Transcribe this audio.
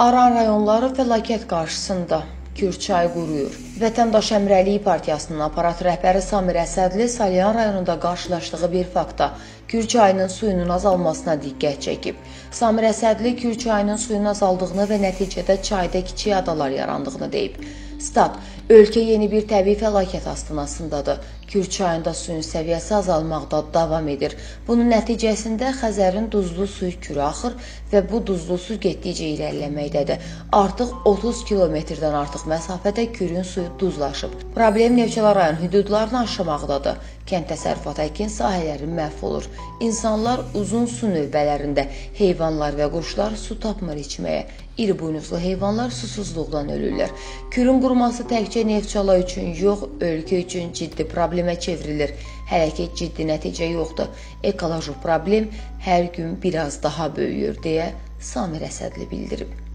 Aran rayonları fəlakət qarşısında Kürçay quruyur. Vətəndaş Əmrəliyi Partiyasının aparat rəhbəri Samir Əsədli Salyan rayonunda qarşılaşdığı bir faktda Kürçayının suyunun azalmasına diqqət çəkib. Samir Əsədli Kürçayının suyun azaldığını və nəticədə çayda kiçik adalar yarandığını deyib. Stat: Ölkə yeni bir təbii fəlakət astinasındadır. Kürçayında suyun səviyyəsi azalmaqda davam edir. Bunun nəticəsində Xəzərin duzlu suyu kürə axır və bu duzlu su getdikcə irəliləməkdədir. Artıq 30 kilometrdən artıq məsafədə Kürün suyu duzlaşıb. Problem Neftçala rayon hüdudlarını aşmaqdadır. Kənd təsərrüfatı əkin sahələri məhv olur. İnsanlar uzun su növbələrində, heyvanlar və quşlar su tapmır içməyə. İri buynuzlu heyvanlar susuzluqdan ölürlər. Kürün quruması təkcə Neftçala üçün yox, ölkə üçün ciddi problemə çevrilir. Hələ ki ciddi nəticə yoxdur. Ekoloji problem hər gün biraz daha böyüyür deyə Samir Əsədli bildirib.